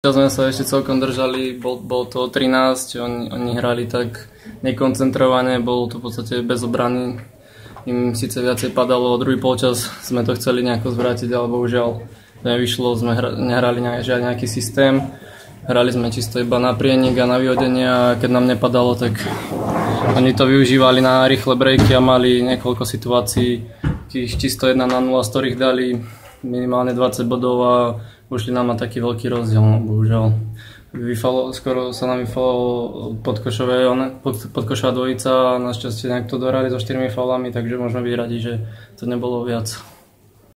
Teraz sme sa ešte celkom držali, bol, bol to 13, oni, oni hrali tak nekoncentrovane, bol to v podstate bez obrany. Im síce viacej padalo, druhý polčas sme to chceli nejako zvrátiť, ale bohužiaľ nevyšlo, sme hra, nehrali žiadny nejaký systém. Hrali sme čisto iba na prienik a na vyhodenie a keď nám nepadalo, tak oni to využívali na rýchle breaky a mali niekoľko situácií, čisto 1 na 0, z ktorých dali minimálne 20 bodov a ušli nám na taký veľký rozdiel, no, bohužiaľ. Vyfalo, skoro sa nám vyfalo podkošové, pod, podkošová dvojica a našťastie nejak to dorali so štyrmi faulami, takže môžeme byť radi, že to nebolo viac.